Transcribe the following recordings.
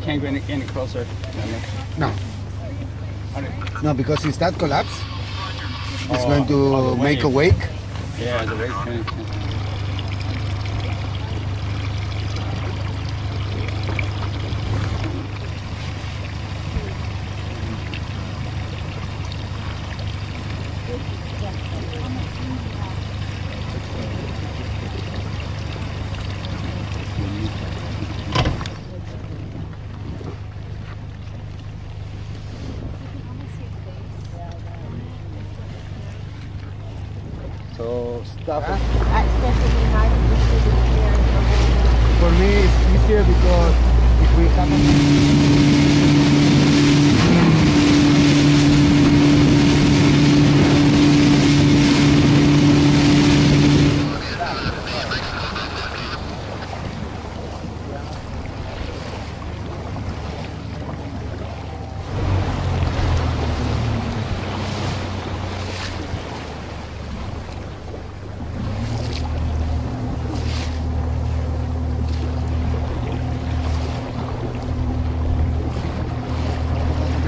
we can't go any, any closer. No, no, because if that collapse, it's Oh, going to oh, make a wake. Yeah, the wave can. So stuff. is- Especially now that you see the clear the whole For me, it's easier because if we have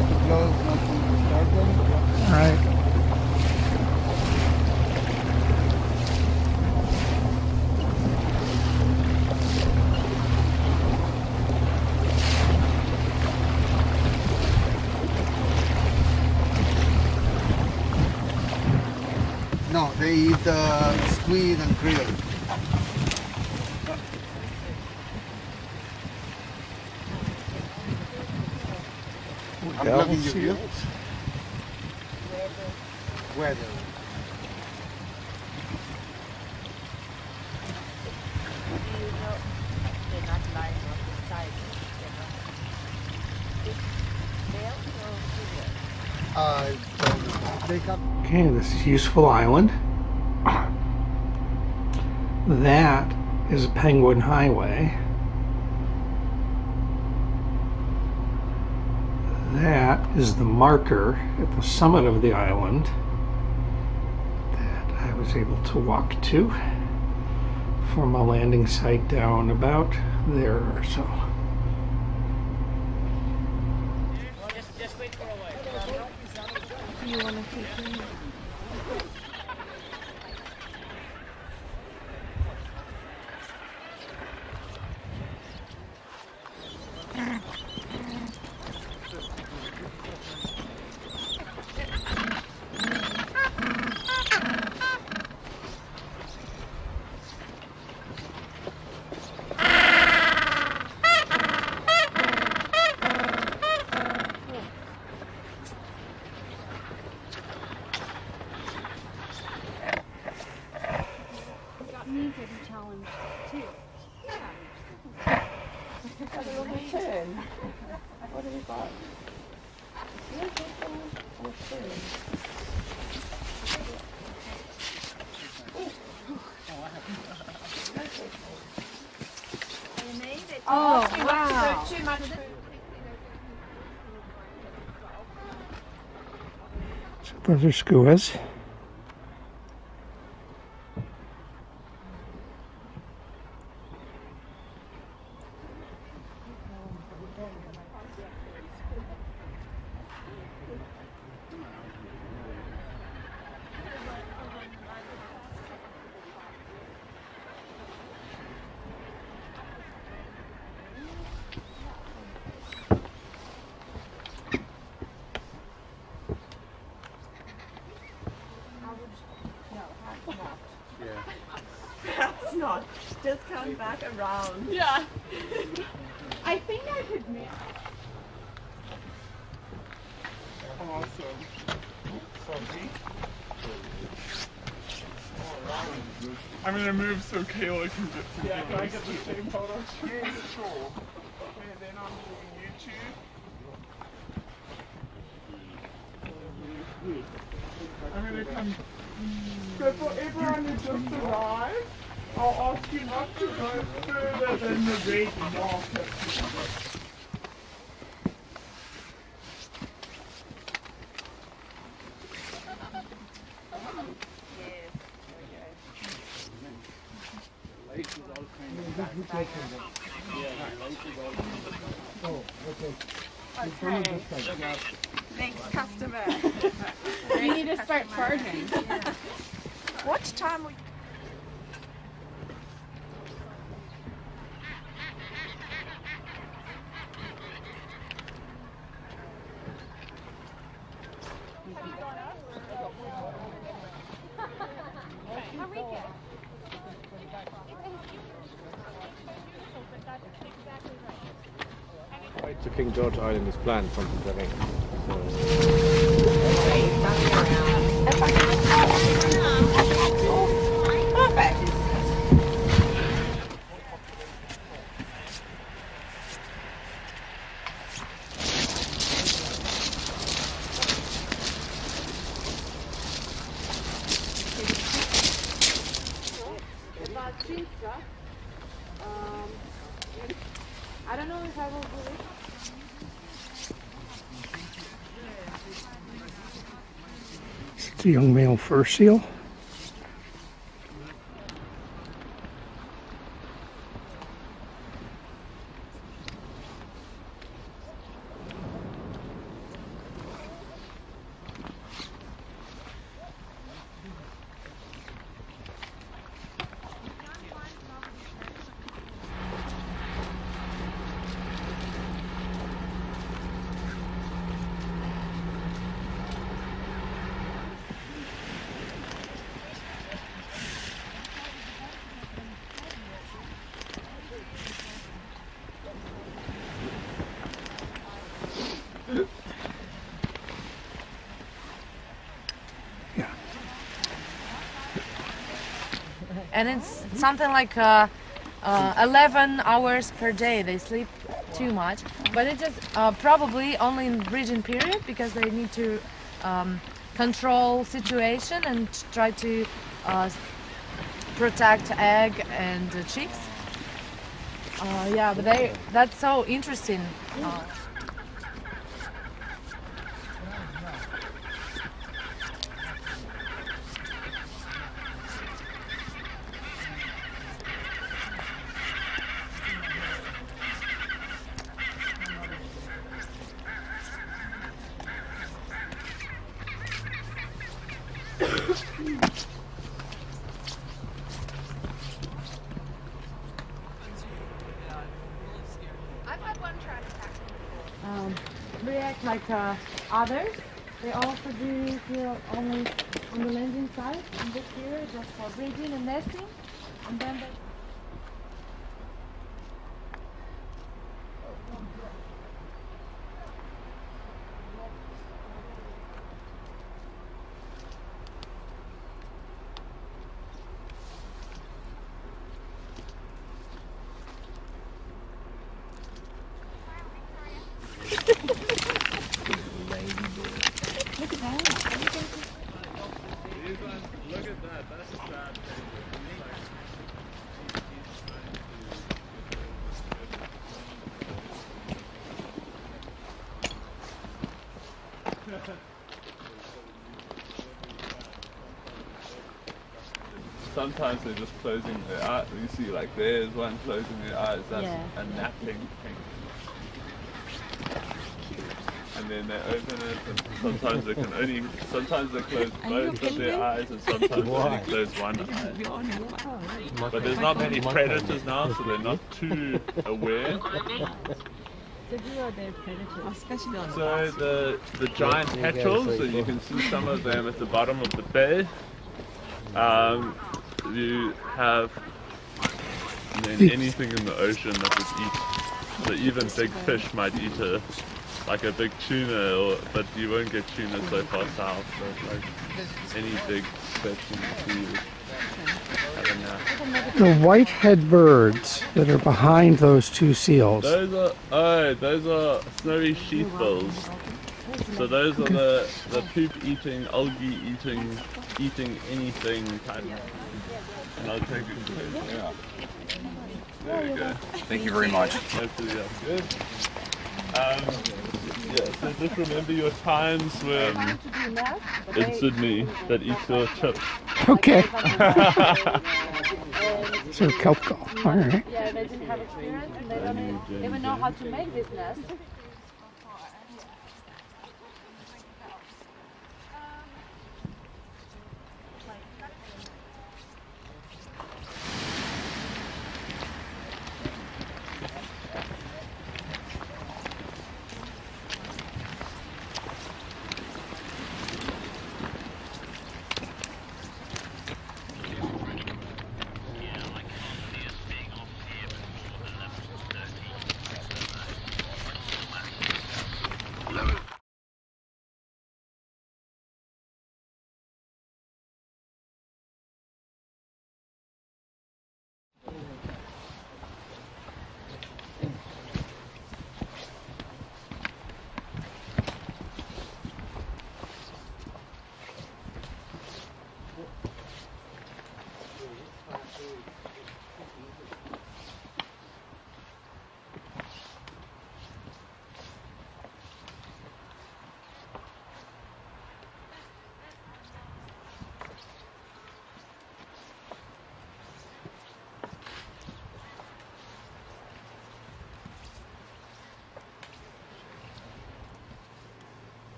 get too close, not to start them. All right. No, they eat uh, squid and krill. I'm Devil blocking your view. seals. Weather. you know they're not lying on the side. They're not. It's male or female? Uh, they have Okay, this is Useful Island. That is Penguin Highway. That is the marker at the summit of the island that I was able to walk to from a landing site down about there or so. Do you Oh, wow. Are skuas. That's not. Just come back around. Yeah. I think I could make. Awesome. Sorry. I'm gonna move so Kayla can get some Yeah, can I get the same photo? Yeah, sure. Okay, then I'm doing YouTube. I'm gonna come. So for everyone who just arrived, I'll ask you not to go further than the red marker. Oh, okay. Next customer. We need to start charging. What time we Right to King George Island is planned from the terrain. Perfect. About Chinstra, um, I don't know if I will do it. It's a young male fur seal. And it's something like uh, uh, 11 hours per day. They sleep too much, but it just uh, probably only in breeding period because they need to um, control situation and try to uh, protect egg and uh, chicks. Uh, yeah, but they that's so interesting. Um, react like uh, others. They also do here only on the landing side, and this here just for breeding and nesting, and then they Sometimes they're just closing their eyes. You see, like there's one closing their eyes. That's Yeah. a napping thing. And then they open it, and sometimes they can only, sometimes they close both of their eyes, and sometimes they only close one eye. But there's not many predators now, so they're not too aware. So the the giant petrels, and you can see some of them at the bottom of the bay. Um, you have anything in the ocean that would eat. So even big fish might eat a like a big tuna, or, but you won't get tuna so far south. So like any big fish in the sea. would have a. The whitehead birds that are behind those two seals. Those are oh, those are snowy sheathbills. So those are the the poop eating, algae eating, eating anything type. And I'll take it. Yeah. There we go. Thank you very much. Hopefully that's good. Um, yeah, so just remember your times when in Sydney that eat your chips. Okay. So kelp gull. All right. Yeah, they didn't have experience and they don't even know how to make this nest.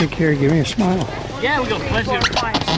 Take care. Give me a smile. Yeah, we got plenty of